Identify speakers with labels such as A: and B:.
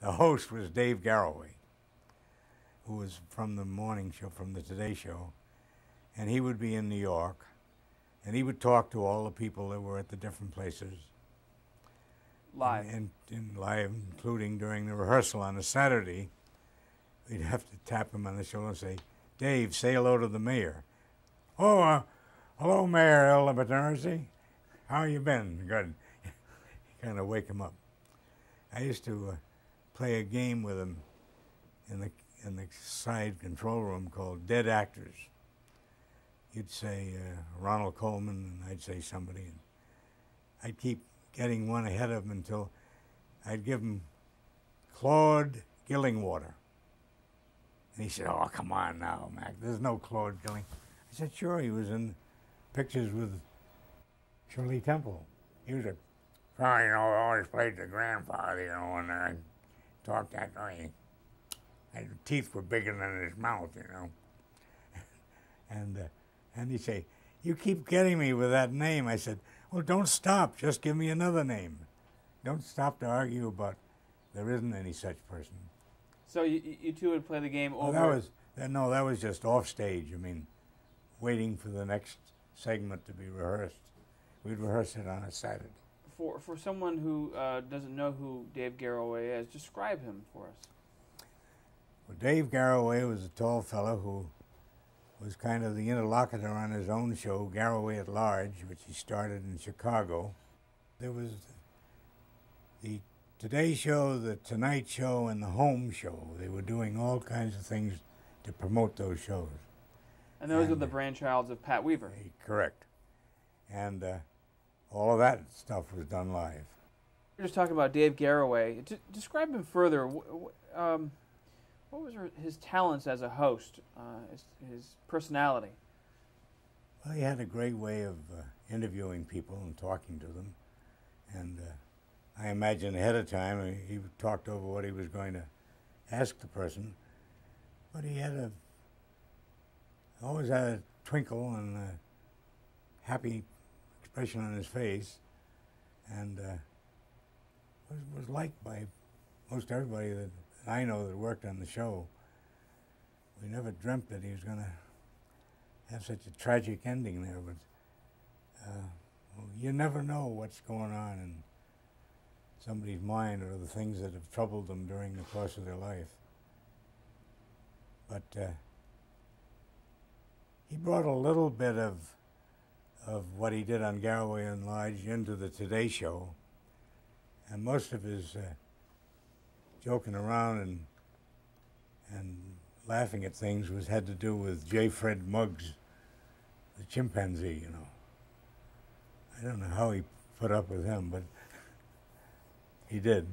A: the host was Dave Garroway, who was from the morning show, from the Today Show, and he would be in New York, and he would talk to all the people that were at the different places.
B: Live.
A: And, and, and live, including during the rehearsal on a Saturday, we'd have to tap him on the shoulder and say, Dave, say hello to the mayor. Oh, uh, hello, Mayor El Batarzi. How you been? Good. kind of wake him up. I used to uh, play a game with him in the in the side control room called Dead Actors. You'd say uh, Ronald Colman, and I'd say somebody, and I'd keep getting one ahead of him until I'd give him Claude Gillingwater. And he said, "Oh, come on now, Mac. There's no Claude Gilling." I said, "Sure, he was in pictures with Shirley Temple. He was a, you know, always played the grandfather, you know, and I talked that way. And His teeth were bigger than his mouth, you know. and uh, and he'd say, "You keep getting me with that name." I said, "Well, don't stop. Just give me another name. Don't stop to argue about there isn't any such person."
B: So you, you two would play the game over.
A: Well, that was that, no, that was just off stage. I mean, waiting for the next segment to be rehearsed. We'd rehearse it on a Saturday.
B: For for someone who uh, doesn't know who Dave Garroway is. Describe him for us.
A: Well, Dave Garroway was a tall fellow who was kind of the interlocutor on his own show, Garroway at Large, which he started in Chicago. There was the Today Show, the Tonight Show, and the Home Show. They were doing all kinds of things to promote those shows.
B: And those are
A: And-
B: the brainchilds of Pat Weaver.
A: Correct. And uh, all of that stuff was done live.
B: We're just talking about Dave Garroway. D- describe him further. Um, what was his talents as a host? Uh, his, his personality.
A: Well, he had a great way of uh, interviewing people and talking to them. And uh, I imagine ahead of time uh, he talked over what he was going to ask the person. But he had a, always had a twinkle and a happy expression on his face. And uh, was, was liked by most everybody that I know that worked on the show. We never dreamt that he was going to have such a tragic ending there, but uh, well, you never know what's going on in somebody's mind or the things that have troubled them during the course of their life. But uh, he brought a little bit of of what he did on Garroway at Large into the Today Show, and most of his uh, joking around and and laughing at things was had to do with J. Fred Muggs, the chimpanzee. You know, I don't know how he put up with him, but he did.